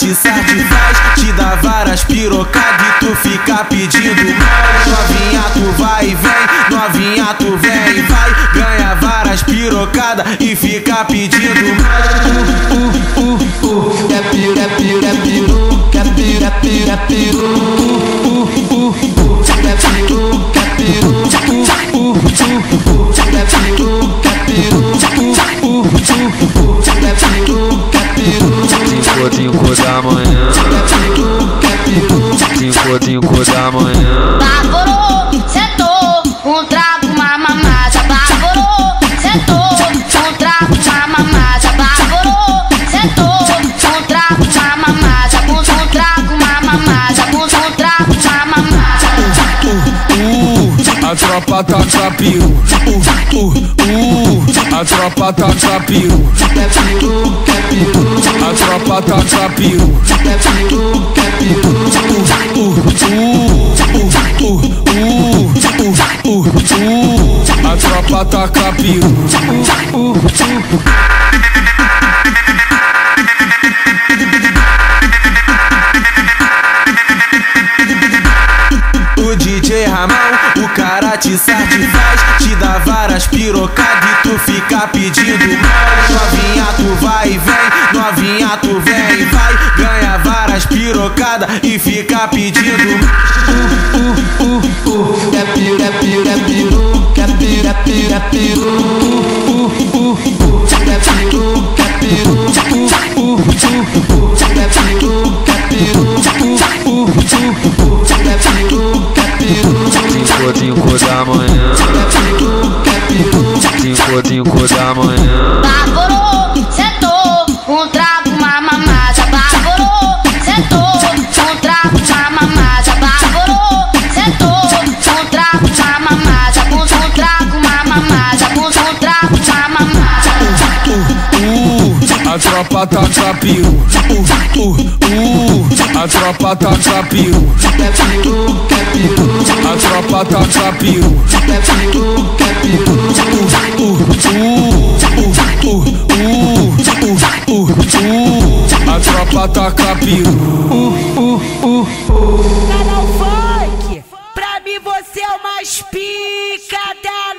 te satisfaz, te dá várias pirocadas e tu fica pedindo mais. Novinha, tu vai e vem, novinha, tu vem e vai. Ganha várias pirocadas e fica pedindo mais. Uh, uh, uh, uh. Quer piru, quer piru, quer piru, quer piru, quer piru, quer piru. Uh, uh. Quer piru, quer piru, uh, uh, uh, Cinco, da manhã. Cinco, cinco da manhã. Baforou, sentou, um trago, uma mamada. Baforou, sentou, um trago, uma mamada. Baforou, sentou, um trago, uma mamada. Um trago, uma mamada. Um trago, uma mamada. Uh, a tropa taca piru. Uh, uh, uh, a tropa taca piru. A tropa taca piru. Quer piru, quer piru. Uh, uh, uh, uh, uh, uh, uh, a tropa taca piru. Ramão, o cara te satisfaz, te dá várias pirocadas e tu fica pedindo mais. Novinha, tu vai e vem, novinha, tu vem e vai. Ganha várias pirocadas e fica pedindo mais. Uh, uh, uh, uh. Quer piru, quer piru, quer piru. Quer piru, quer piru, quer piru. Uh, quer piru. Cinco, da manhã. Baforou, sentou, um trago, uma mamada. Baforou, sentou, um trago, uma mamada. Baforou, sentou, um trago, uma mamada. Pus um trago, uma mamada. Pus um trago, uma mamada. Uh, a tropa taca piru. Uh, uh, uh, a tropa taca piru. Quer piru, quer piru. A tropa. Quer piru, quer piru. pra tacar piru. Uh, uh, uh, uh, Canal Funk, pra mim você é uma espicada.